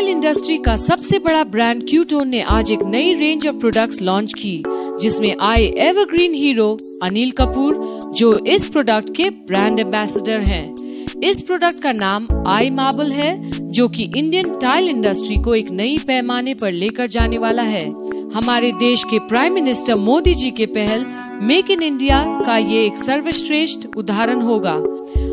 Tile industry का सबसे बड़ा ब्रांड क्यूटोन ने आज एक नई रेंज ऑफ़ प्रोडक्ट्स लॉन्च की, जिसमें आए एवरग्रीन हीरो अनिल कपूर जो इस प्रोडक्ट के ब्रांड एम्बेसडर हैं। इस प्रोडक्ट का नाम आई मार्बल है, जो कि इंडियन टाइल इंडस्ट्री को एक नई पैमाने पर लेकर जाने वाला है हमारे देश के प्राइम मिनिस्टर मोदी जी के पहल मेक इन इंडिया का ये एक सर्वश्रेष्ठ उदाहरण होगा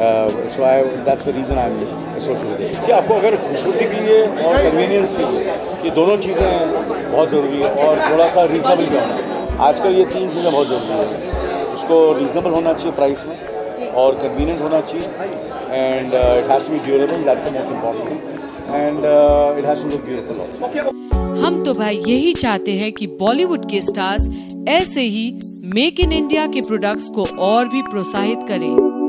So I, that's the reason I'm associated with it. See, आपको अगर खूबसूरती के लिए और कन्वीनियंस के लिए ये दोनों चीज़ें बहुत ज़रूरी है और थोड़ा सा रीजनेबल भी होना आजकल ये तीन चीज़ें बहुत ज़रूरी है। उसको रीजनेबल होना चाहिए प्राइस में और कन्वीनियंट होना चाहिए and it has to be durable that's the most important and it has to look beautiful हम तो भाई यही चाहते हैं कि बॉलीवुड के स्टार्स ऐसे ही मेक इन इंडिया के प्रोडक्ट्स को और भी प्रोत्साहित करें।